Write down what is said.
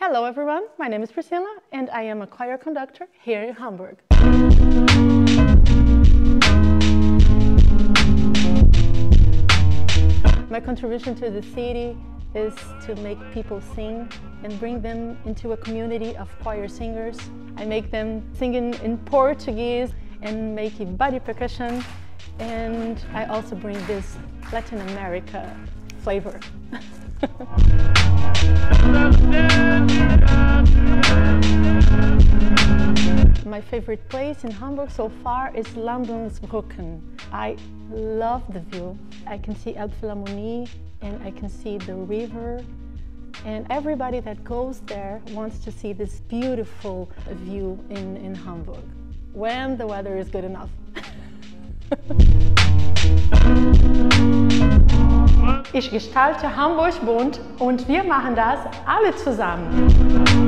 Hello everyone, my name is Priscilla and I am a choir conductor here in Hamburg. My contribution to the city is to make people sing and bring them into a community of choir singers. I make them sing in, Portuguese and make body percussion and I also bring this Latin America flavor. My favorite place in Hamburg so far is Landungsbrücken. I love the view. I can see Elbphilharmonie and I can see the river and everybody that goes there wants to see this beautiful view in, in Hamburg when the weather is good enough. Ich gestalte Hamburg bunt und wir machen das alle zusammen.